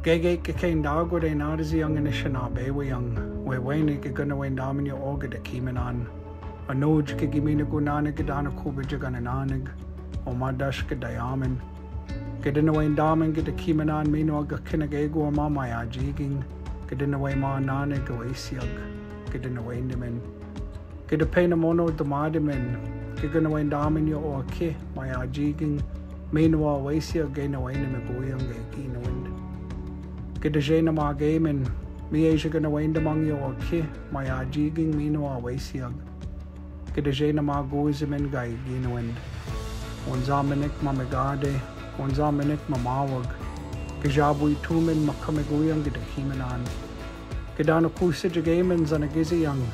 Kein dago de nadazi young in ishana bewe young, we wayne ke gonna wain damin yo orga de kimen an. A noj ke gimina gunana ke dana kubija gana nanig, o madash ke dayamin. Ke dina wain damin ke de kimen an mino aga kinagego o mama ya jiging, wain ma nanig o isiag, ke dina wain dimin. Ke de pena mono damadimin, ke gana wain damin yo o ke, Gyda sé na má géimin, mí é se gan na bhain amangio a chi mai a ddígin mí á bhaisiag. Gyda sé na má goise min gaid gíhain. Ón zámininic má me gádé ón zámininic má máhag, go seabúí túmin má cumigúíon gyda chiman an. Gydá na cúsid a géimin san na gisaíang,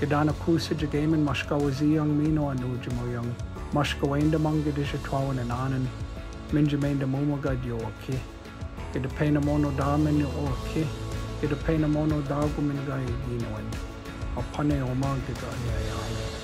Gydá na cúsid a géimin mar scahaíang mí an núidirmúang, mar go bhain amang gyda se táin an anan, min de mé de mómagad jo a chi. Ke de pena mono yo o ke. Ke de pena mono dagumin gai gina wind. A pane o ma gida ya ya ya.